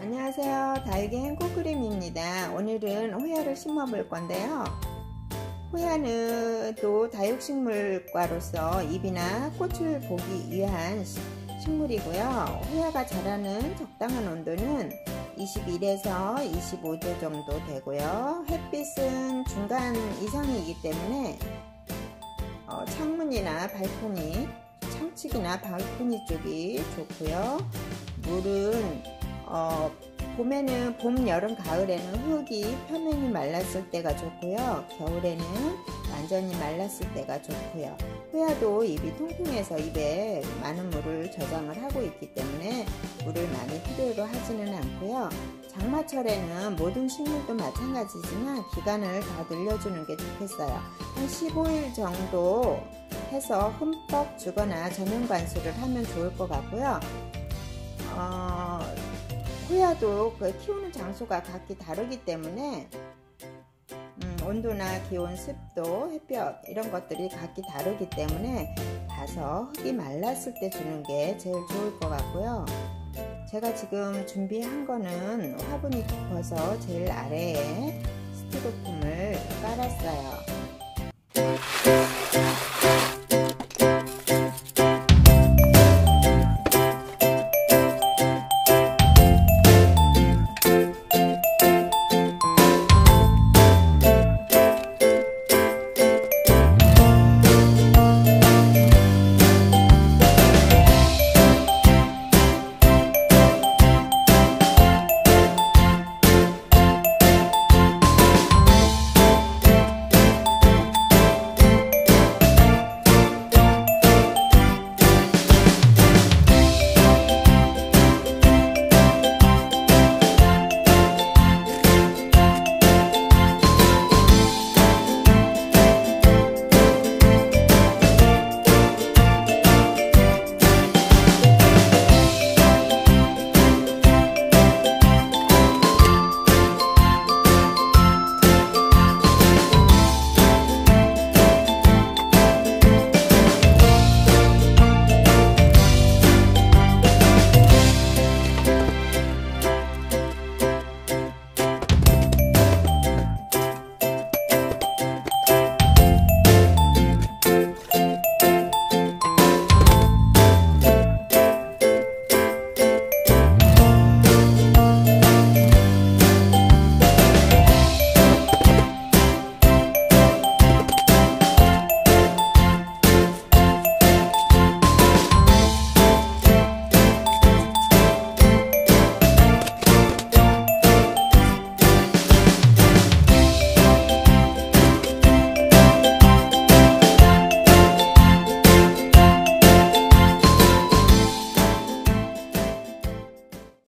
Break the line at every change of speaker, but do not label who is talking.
안녕하세요. 다육이 행코크림입니다. 오늘은 호야를 심어 볼 건데요. 호야는 또 다육식물과로서 잎이나 꽃을 보기 위한 식물이고요. 호야가 자라는 적당한 온도는 21에서 25도 정도 되고요. 햇빛은 중간 이상이기 때문에 어, 창문이나 발코니 창측이나 발코니 쪽이 좋고요. 물은 어, 봄에는 봄, 여름, 가을에는 흙이 표면이 말랐을 때가 좋고요. 겨울에는 완전히 말랐을 때가 좋고요. 호야도 잎이 통통해서 입에 많은 물을 저장을 하고 있기 때문에 물을 많이 필요로 하지는 않고요. 장마철에는 모든 식물도 마찬가지지만 기간을 더 늘려주는 게 좋겠어요. 한 15일 정도 해서 흠뻑 주거나 전면 관수를 하면 좋을 것 같고요. 어, 호야도 그 키우는 장소가 각기 다르기 때문에 음, 온도나 기온, 습도, 햇볕 이런 것들이 각기 다르기 때문에 가서 흙이 말랐을 때 주는 게 제일 좋을 것 같고요. 제가 지금 준비한 거는 화분이 깊어서 제일 아래에 스티로폼을 깔았어요.